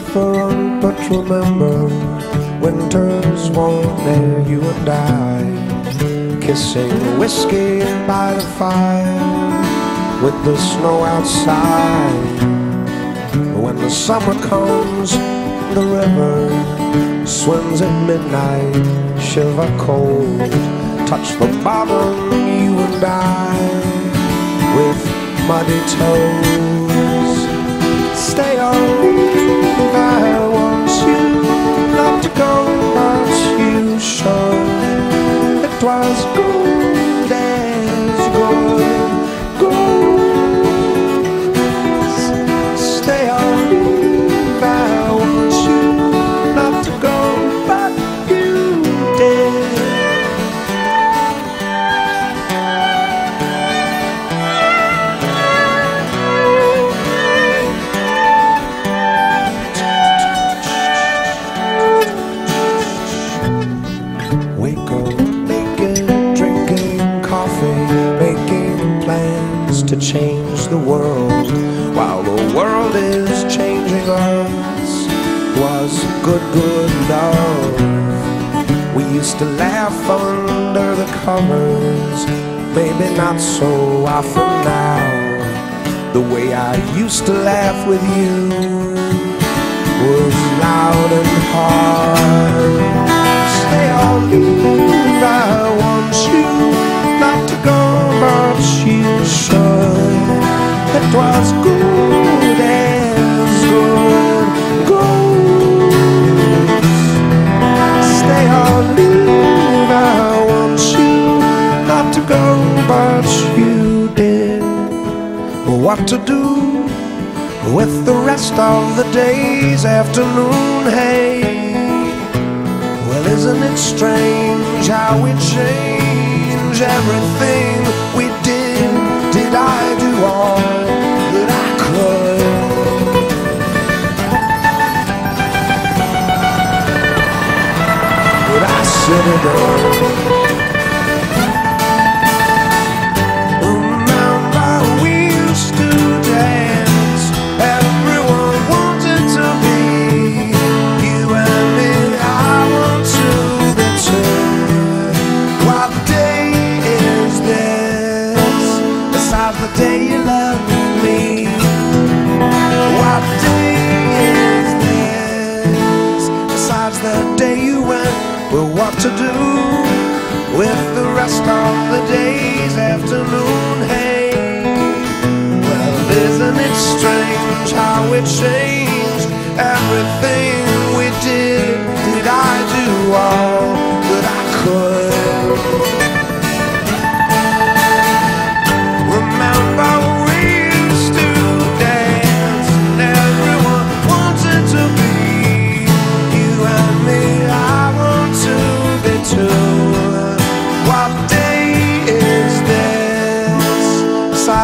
different, but remember, winter's warm there, you and I, kissing the whiskey by the fire, with the snow outside. When the summer comes, the river swims at midnight, shiver cold, touch the bottom, you and I, with muddy toes. Stay on, plans to change the world while the world is changing us. Was good, good love. We used to laugh under the covers, maybe not so often now. The way I used to laugh with you was loud and hard. Was good as good goes. Stay on leave, I want you not to go, but you did. What to do? with the rest of the day's afternoon hay. Well, isn't it strange how we change everything we I sit it to do with the rest of the day's afternoon? Hey. Well, isn't it strange how it changed everything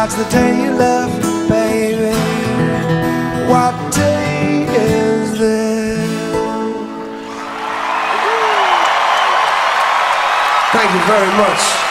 Besides the day you left, baby. What day is this? Thank you very much.